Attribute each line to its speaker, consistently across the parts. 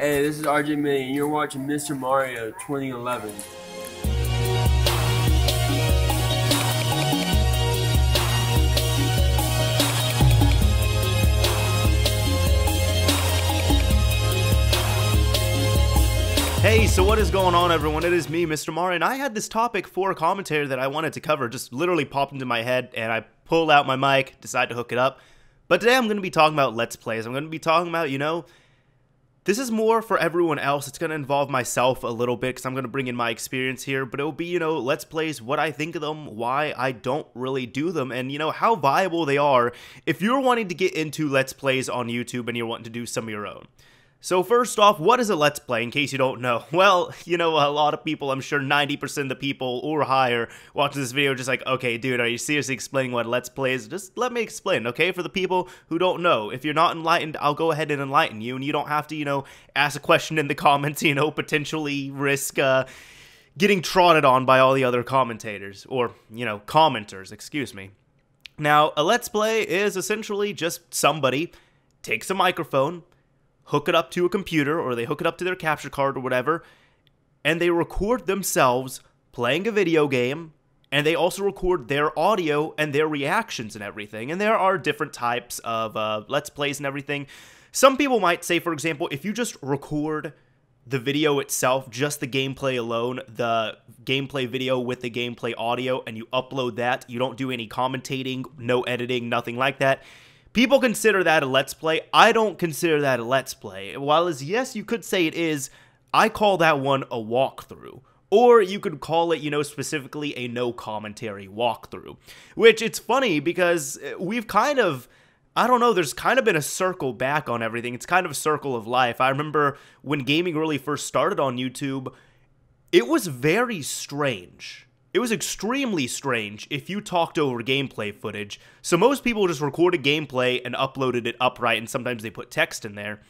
Speaker 1: Hey, this is RJ May, and you're watching Mr. Mario 2011.
Speaker 2: Hey, so what is going on, everyone? It is me, Mr. Mario, and I had this topic for a commentary that I wanted to cover. Just literally popped into my head, and I pulled out my mic, decided to hook it up. But today I'm going to be talking about Let's Plays. I'm going to be talking about, you know, this is more for everyone else. It's going to involve myself a little bit because I'm going to bring in my experience here, but it'll be, you know, Let's Plays, what I think of them, why I don't really do them, and, you know, how viable they are if you're wanting to get into Let's Plays on YouTube and you're wanting to do some of your own. So first off, what is a Let's Play, in case you don't know? Well, you know, a lot of people, I'm sure 90% of the people or higher watching this video just like, okay, dude, are you seriously explaining what Let's Play is? Just let me explain, okay? For the people who don't know, if you're not enlightened, I'll go ahead and enlighten you, and you don't have to, you know, ask a question in the comments, you know, potentially risk, uh, getting trotted on by all the other commentators, or, you know, commenters, excuse me. Now, a Let's Play is essentially just somebody takes a microphone, hook it up to a computer or they hook it up to their capture card or whatever, and they record themselves playing a video game, and they also record their audio and their reactions and everything. And there are different types of uh, Let's Plays and everything. Some people might say, for example, if you just record the video itself, just the gameplay alone, the gameplay video with the gameplay audio, and you upload that, you don't do any commentating, no editing, nothing like that People consider that a Let's Play. I don't consider that a Let's Play. While as yes, you could say it is, I call that one a walkthrough. Or you could call it, you know, specifically a no commentary walkthrough. Which it's funny because uh, we've kind of. I don't know, there's kind of been a circle back on everything. It's kind of a circle of life. I remember when gaming really first started on YouTube, it was very strange it was extremely strange if you talked over gameplay footage. So most people just recorded gameplay and uploaded it upright, and sometimes they put text in there.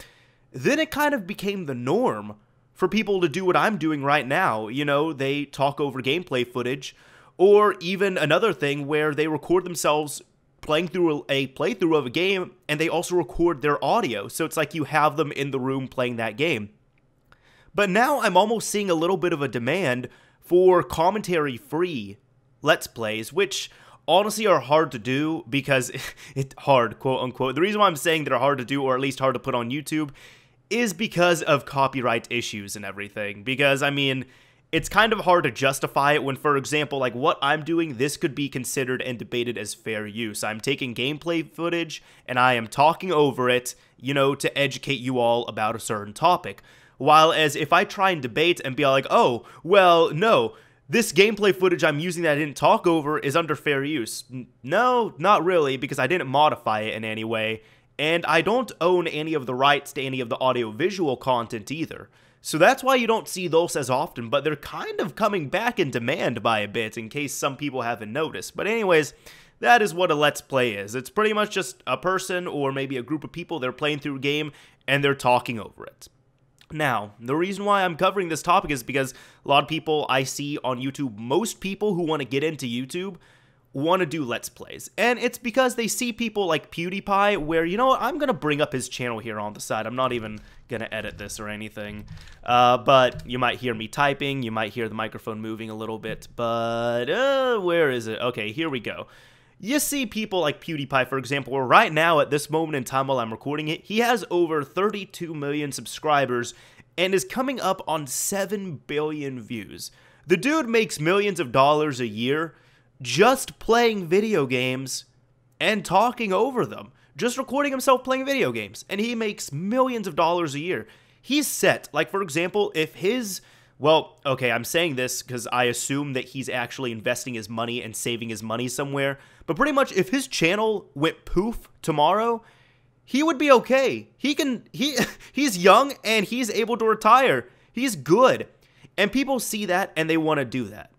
Speaker 2: Then it kind of became the norm for people to do what I'm doing right now. You know, they talk over gameplay footage, or even another thing where they record themselves playing through a playthrough of a game and they also record their audio. So it's like you have them in the room playing that game. But now I'm almost seeing a little bit of a demand for commentary free Let's Plays, which honestly are hard to do because it's hard, quote unquote. The reason why I'm saying they're hard to do, or at least hard to put on YouTube, is because of copyright issues and everything. Because, I mean, it's kind of hard to justify it when, for example, like what I'm doing, this could be considered and debated as fair use. I'm taking gameplay footage and I am talking over it, you know, to educate you all about a certain topic. While as if I try and debate and be like, oh, well, no, this gameplay footage I'm using that I didn't talk over is under fair use. No, not really, because I didn't modify it in any way, and I don't own any of the rights to any of the audio-visual content either. So that's why you don't see those as often, but they're kind of coming back in demand by a bit, in case some people haven't noticed. But anyways, that is what a Let's Play is. It's pretty much just a person or maybe a group of people, they're playing through a game, and they're talking over it. Now, the reason why I'm covering this topic is because a lot of people I see on YouTube, most people who want to get into YouTube, want to do Let's Plays. And it's because they see people like PewDiePie, where, you know what, I'm going to bring up his channel here on the side. I'm not even going to edit this or anything. Uh, but you might hear me typing, you might hear the microphone moving a little bit, but uh, where is it? Okay, here we go you see people like PewDiePie, for example, where right now at this moment in time while I'm recording it, he has over 32 million subscribers and is coming up on 7 billion views. The dude makes millions of dollars a year just playing video games and talking over them. Just recording himself playing video games. And he makes millions of dollars a year. He's set. Like, for example, if his well, okay, I'm saying this because I assume that he's actually investing his money and saving his money somewhere. But pretty much, if his channel went poof tomorrow, he would be okay. He can he he's young and he's able to retire. He's good. And people see that and they want to do that.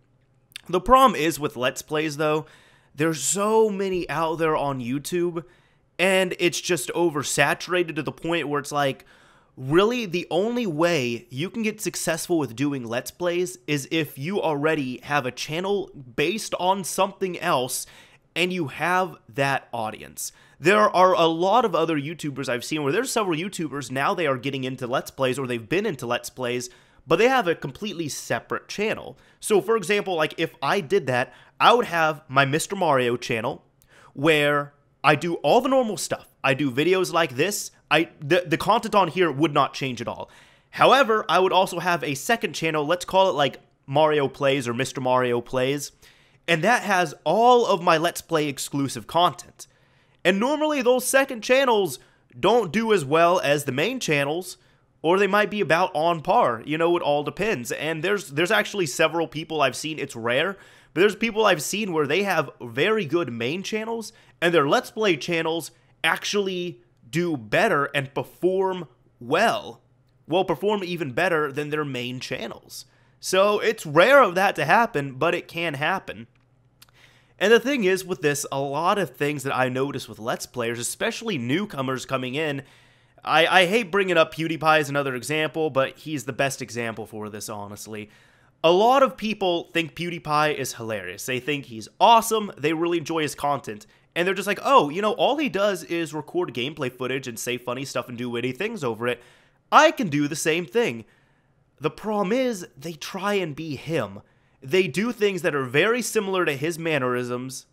Speaker 2: The problem is with Let's Plays though, there's so many out there on YouTube and it's just oversaturated to the point where it's like really the only way you can get successful with doing Let's Plays is if you already have a channel based on something else and you have that audience. There are a lot of other YouTubers I've seen where there's several YouTubers now they are getting into Let's Plays or they've been into Let's Plays, but they have a completely separate channel. So, for example, like if I did that, I would have my Mr. Mario channel where I do all the normal stuff. I do videos like this. I the, the content on here would not change at all. However, I would also have a second channel, let's call it like Mario Plays or Mr. Mario Plays, and that has all of my Let's Play exclusive content. And normally those second channels don't do as well as the main channels, or they might be about on par. You know, it all depends. And there's there's actually several people I've seen, it's rare, but there's people I've seen where they have very good main channels and their Let's Play channels actually do better and perform well. Well, perform even better than their main channels. So it's rare of that to happen, but it can happen. And the thing is, with this, a lot of things that I notice with Let's Players, especially newcomers coming in, I, I hate bringing up PewDiePie as another example, but he's the best example for this, honestly. A lot of people think PewDiePie is hilarious. They think he's awesome, they really enjoy his content, and they're just like, oh, you know, all he does is record gameplay footage and say funny stuff and do witty things over it. I can do the same thing. The problem is, they try and be him. They do things that are very similar to his mannerisms.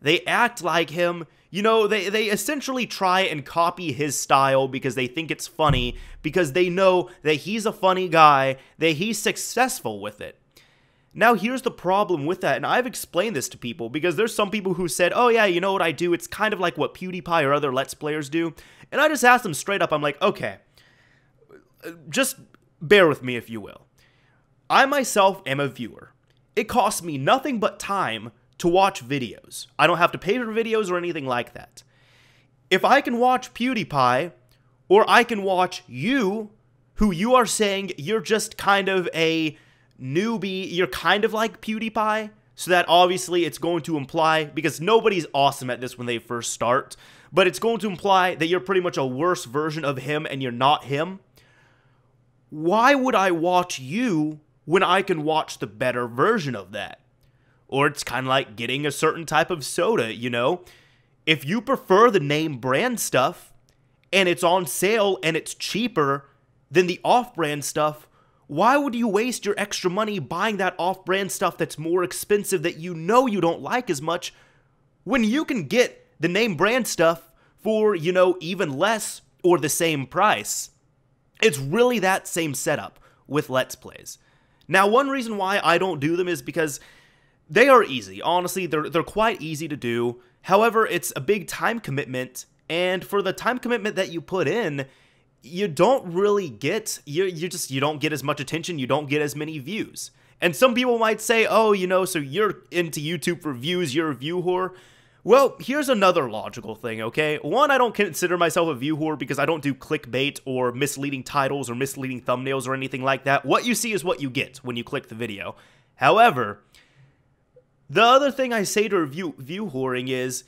Speaker 2: They act like him. You know, they, they essentially try and copy his style because they think it's funny, because they know that he's a funny guy, that he's successful with it. Now, here's the problem with that, and I've explained this to people because there's some people who said, oh, yeah, you know what I do? It's kind of like what PewDiePie or other Let's Players do. And I just asked them straight up, I'm like, okay, just bear with me if you will. I myself am a viewer. It costs me nothing but time to watch videos. I don't have to pay for videos or anything like that. If I can watch PewDiePie, or I can watch you, who you are saying you're just kind of a newbie, you're kind of like PewDiePie. So that obviously it's going to imply, because nobody's awesome at this when they first start, but it's going to imply that you're pretty much a worse version of him and you're not him. Why would I watch you when I can watch the better version of that? Or it's kind of like getting a certain type of soda, you know? If you prefer the name brand stuff and it's on sale and it's cheaper than the off brand stuff, why would you waste your extra money buying that off brand stuff that's more expensive that you know you don't like as much when you can get the name brand stuff for, you know, even less or the same price? It's really that same setup with Let's Plays. Now, one reason why I don't do them is because they are easy. Honestly, they're, they're quite easy to do. However, it's a big time commitment, and for the time commitment that you put in, you don't really get you you just you don't get as much attention, you don't get as many views. And some people might say, "Oh, you know, so you're into YouTube for views, you're a view whore." Well, here's another logical thing, okay? One, I don't consider myself a view whore because I don't do clickbait or misleading titles or misleading thumbnails or anything like that. What you see is what you get when you click the video. However, the other thing I say to view, view whoring is,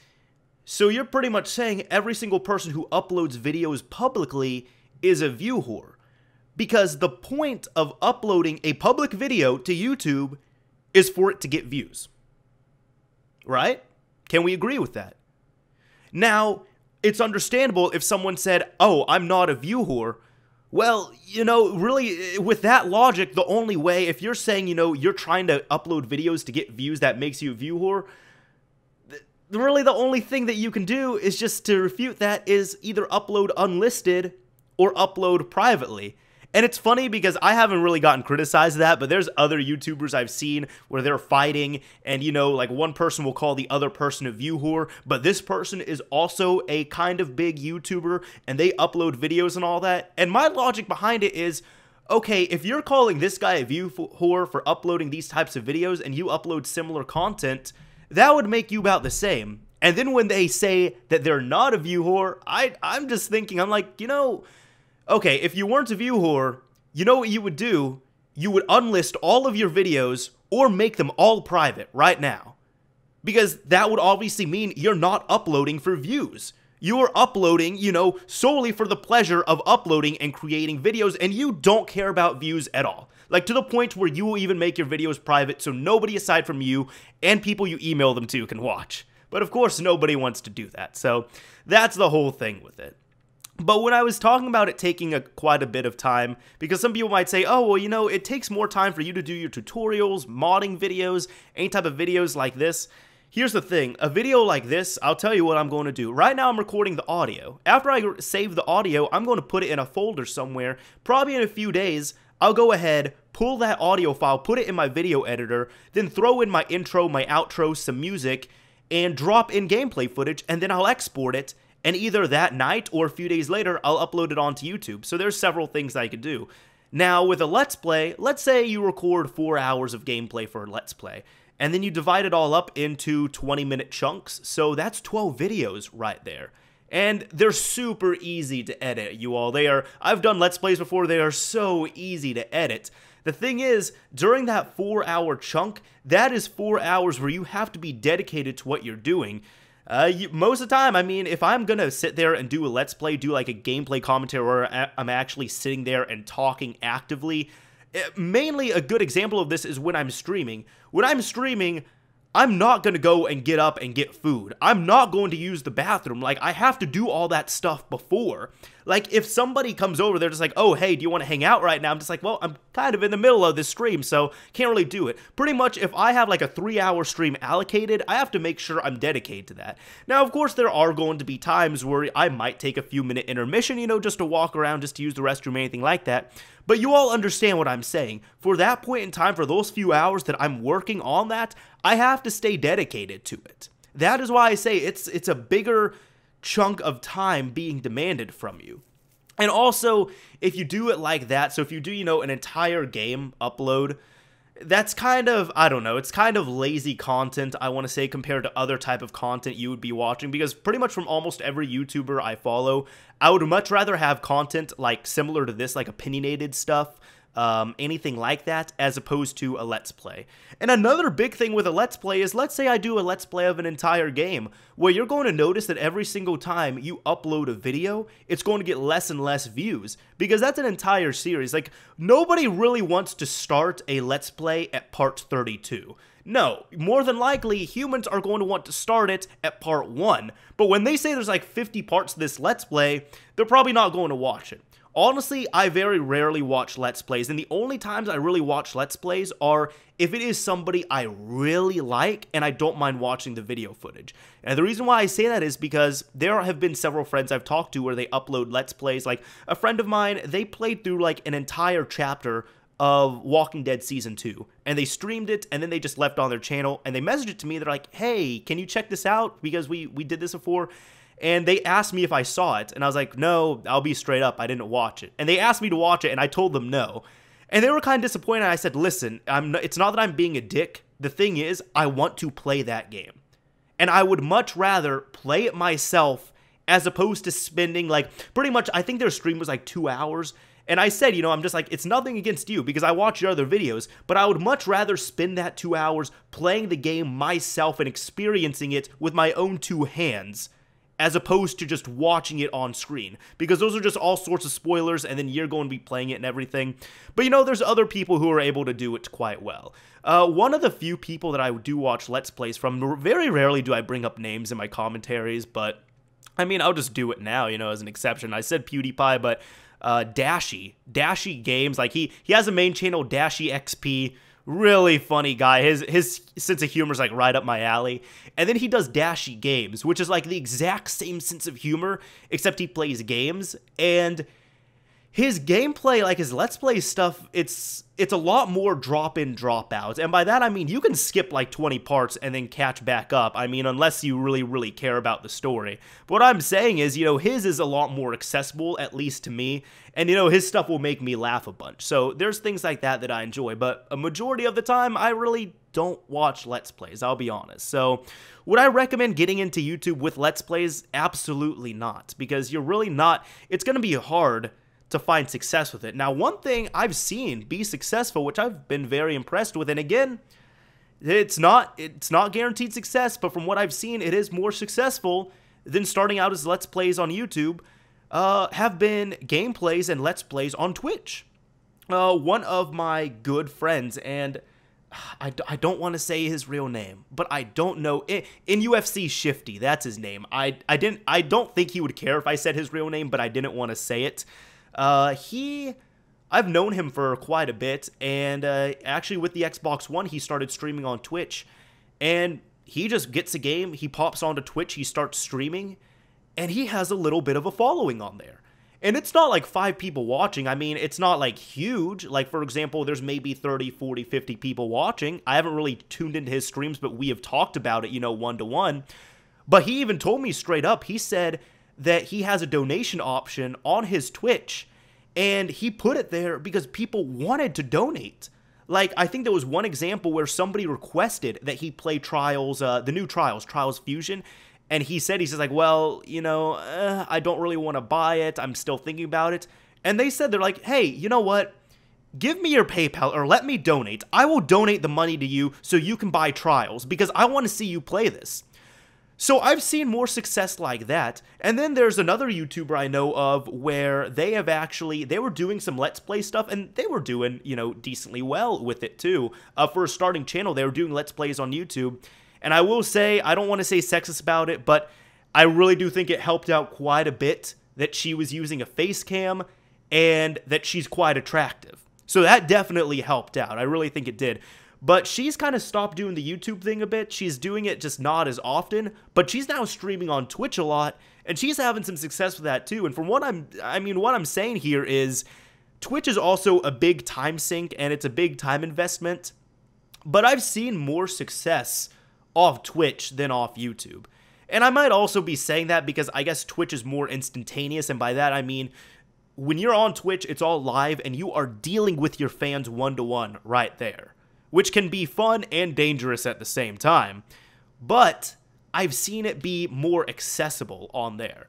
Speaker 2: so you're pretty much saying every single person who uploads videos publicly is a view whore. Because the point of uploading a public video to YouTube is for it to get views. Right? Can we agree with that? Now, it's understandable if someone said, oh, I'm not a view whore. Well, you know, really, with that logic, the only way, if you're saying, you know, you're trying to upload videos to get views that makes you a view whore, really the only thing that you can do is just to refute that is either upload unlisted or upload privately. And it's funny because I haven't really gotten criticized that, but there's other YouTubers I've seen where they're fighting, and you know, like one person will call the other person a view whore, but this person is also a kind of big YouTuber, and they upload videos and all that. And my logic behind it is okay, if you're calling this guy a view whore for uploading these types of videos and you upload similar content, that would make you about the same. And then when they say that they're not a view whore, I, I'm just thinking, I'm like, you know, okay, if you weren't a view whore, you know what you would do? You would unlist all of your videos or make them all private right now. Because that would obviously mean you're not uploading for views. You're uploading, you know, solely for the pleasure of uploading and creating videos, and you don't care about views at all. Like to the point where you will even make your videos private so nobody aside from you and people you email them to can watch. But of course, nobody wants to do that. So that's the whole thing with it. But when I was talking about it taking a, quite a bit of time, because some people might say, oh, well, you know, it takes more time for you to do your tutorials, modding videos, any type of videos like this. Here's the thing, a video like this, I'll tell you what I'm going to do. Right now I'm recording the audio. After I save the audio, I'm going to put it in a folder somewhere. Probably in a few days, I'll go ahead, pull that audio file, put it in my video editor, then throw in my intro, my outro, some music, and drop in gameplay footage, and then I'll export it and either that night or a few days later, I'll upload it onto YouTube. So there's several things I could do. Now, with a Let's Play, let's say you record four hours of gameplay for a Let's Play, and then you divide it all up into 20 minute chunks, so that's 12 videos right there. And they're super easy to edit, you all. They are, I've done Let's Plays before, they are so easy to edit. The thing is, during that four hour chunk, that is four hours where you have to be dedicated to what you're doing. Uh, you, most of the time, I mean, if I'm gonna sit there and do a let's play, do like a gameplay commentary where I'm actually sitting there and talking actively, it, eh, mainly a good example of this is when I'm streaming. When I'm streaming, I'm not to go and get up and get food. I'm not going to use the bathroom. Like, I have to do all that stuff before. Like, if somebody comes over, they're just like, oh, hey, do you want to hang out right now? I'm just like, well, I'm kind of in the middle of this stream, so can't really do it. Pretty much, if I have like a three hour stream allocated, I have to make sure I'm dedicated to that. Now, of course, there are going to be times where I might take a few minute intermission, you know, just to walk around, just to use the restroom, anything like that. But you all understand what I'm saying. For that point in time, for those few hours that I'm working on that, I have to stay dedicated to it. That is why I say it's it's a bigger chunk of time being demanded from you. And also, if you do it like that, so if you do, you know, an entire game upload, that's kind of I don't know, it's kind of lazy content I want to say compared to other type of content you would be watching because pretty much from almost every YouTuber I follow, I would much rather have content like similar to this like opinionated stuff um, anything like that, as opposed to a Let's Play. And another big thing with a Let's Play is let's say I do a Let's Play of an entire game, where you're going to notice that every single time you upload a video, it's going to get less and less views, because that's an entire series. Like, nobody really wants to start a Let's Play at part 32. No, more than likely, humans are going to want to start it at part 1. But when they say there's like 50 parts to this Let's Play, they're probably not going to watch it. Honestly, I very rarely watch Let's Plays, and the only times I really watch Let's Plays are if it is somebody I really like and I don't mind watching the video footage. And the reason why I say that is because there have been several friends I've talked to where they upload Let's Plays. Like a friend of mine, they played through like an entire chapter of Walking Dead Season 2, and they streamed it, and then they just left on their channel, and they messaged it to me, they're like, hey, can you check this out, because we, we did this before, and they asked me if I saw it, and I was like, no, I'll be straight up, I didn't watch it. And they asked me to watch it, and I told them no. And they were kind of disappointed. I said, listen, I'm not, it's not that I'm being a dick. The thing is, I want to play that game. And I would much rather play it myself as opposed to spending like pretty much, I think their stream was like two hours. And I said, you know, I'm just like, it's nothing against you because I watch your other videos, but I would much rather spend that two hours playing the game myself and experiencing it with my own two hands as opposed to just watching it on screen. Because those are just all sorts of spoilers and then you're going to be playing it and everything. But you know there's other people who are able to do it quite well. Uh, one of the few people that i do watch let's plays from very rarely do i bring up names in my commentaries but i mean i'll just do it now you know as an exception. I said pewdiepie but uh, Dashie, Dashie Games, like he he has a main channel, Dashie XP, really funny guy. His his sense of humor is like right up my alley. And then he does Dashie Games, which is like the exact same sense of humor, except he plays games. And his gameplay, like his Let's Play stuff, it's it's a lot more drop in, drop out. And by that I mean you can skip like 20 parts and then catch back up. I mean, unless you really, really care about the story. But what I'm saying is, you know, his is a lot more accessible, at least to me. And, you know, his stuff will make me laugh a bunch. So there's things like that that I enjoy. But a majority of the time, I really don't watch Let's Plays, I'll be honest. So, would I recommend getting into YouTube with Let's Plays? Absolutely not. Because you're really not, it's going to be hard to find success with it. Now, one thing I've seen be successful, which I've been very impressed with, and again, it's not it's not guaranteed success, but from what I've seen, it is more successful than starting out as let's plays on YouTube. Uh, have been gameplays and let's plays on Twitch. Uh, one of my good friends, and I, I don't want to say his real name, but I don't know in, in UFC Shifty, that's his name. I I didn't I don't think he would care if I said his real name, but I didn't want to say it. Uh, he I've known him for quite a bit, and uh, actually with the Xbox One, he started streaming on Twitch, and he just gets a game, he pops onto Twitch, he starts streaming, and he has a little bit of a following on there. And it's not like five people watching. I mean, it's not like huge. Like, for example, there's maybe 30, 40, 50 people watching. I haven't really tuned into his streams, but we have talked about it, you know, one to one. But he even told me straight up, he said that he has a donation option on his Twitch. And he put it there because people wanted to donate. Like, I think there was one example where somebody requested that he play Trials, uh, the new Trials, Trials Fusion, and he said, he's just like, well, you know, uh, I don't really want to buy it. I'm still thinking about it. And they said, they're like, hey, you know what? Give me your PayPal or let me donate. I will donate the money to you so you can buy trials because I want to see you play this. So I've seen more success like that. And then there's another YouTuber I know of where they have actually they were doing some let's play stuff and they were doing, you know, decently well with it too. Uh, for a starting channel, they were doing let's plays on YouTube and I will say, I don't want to say sexist about it, but I really do think it helped out quite a bit that she was using a face cam and that she's quite attractive. So that definitely helped out. I really think it did. But she's kind of stopped doing the YouTube thing a bit. She's doing it just not as often, but she's now streaming on Twitch a lot and she's having some success with that too. And from what I'm I mean what I'm saying here is Twitch is also a big time sink and it's a big time investment. But I've seen more success off Twitch than off YouTube. And I might also be saying that because I guess Twitch is more instantaneous, and by that I mean when you're on Twitch, it's all live and you are dealing with your fans one to one right there, which can be fun and dangerous at the same time. But I've seen it be more accessible on there.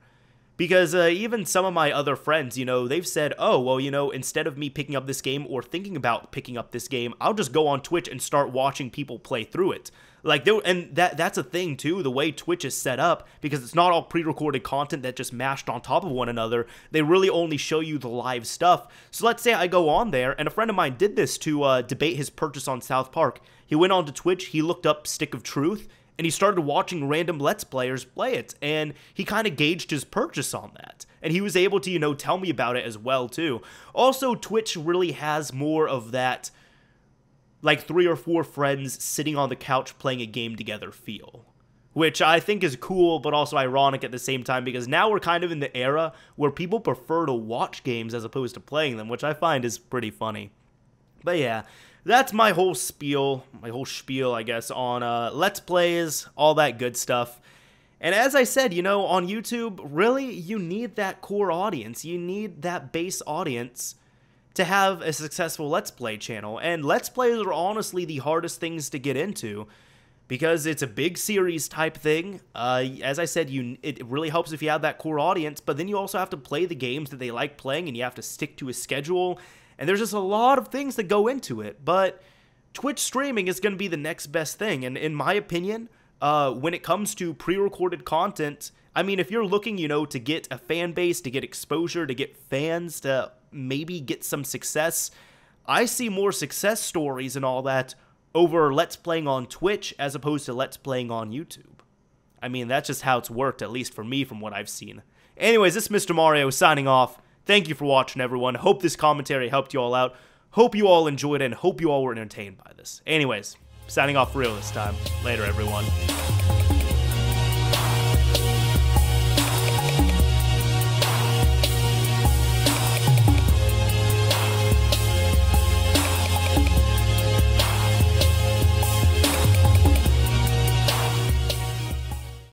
Speaker 2: Because uh, even some of my other friends, you know, they've said, oh, well, you know, instead of me picking up this game or thinking about picking up this game, I'll just go on Twitch and start watching people play through it. Like there, and that that's a thing too. The way Twitch is set up because it's not all pre-recorded content that just mashed on top of one another. They really only show you the live stuff. So let's say I go on there, and a friend of mine did this to uh, debate his purchase on South Park. He went on to Twitch. He looked up Stick of Truth, and he started watching random Let's Players play it, and he kind of gauged his purchase on that. And he was able to, you know, tell me about it as well, too. Also, Twitch really has more of that, like, three or four friends sitting on the couch playing a game together feel. Which I think is cool, but also ironic at the same time, because now we're kind of in the era where people prefer to watch games as opposed to playing them, which I find is pretty funny. But yeah, that's my whole spiel, my whole spiel, I guess, on uh, Let's Plays, all that good stuff. And as I said, you know, on YouTube, really, you need that core audience. You need that base audience to have a successful Let's Play channel. And Let's Plays are honestly the hardest things to get into because it's a big series type thing. Uh, as I said, you it really helps if you have that core audience, but then you also have to play the games that they like playing and you have to stick to a schedule and there's just a lot of things that go into it. But Twitch streaming is going to be the next best thing. And in my opinion, uh, when it comes to pre recorded content, I mean, if you're looking, you know, to get a fan base, to get exposure, to get fans, to maybe get some success, I see more success stories and all that over Let's Playing on Twitch as opposed to Let's Playing on YouTube. I mean, that's just how it's worked, at least for me, from what I've seen. Anyways, this is Mr. Mario signing off. Thank you for watching, everyone. Hope this commentary helped you all out. Hope you all enjoyed it and hope you all were entertained by this. Anyways, signing off for real this time. Later, everyone.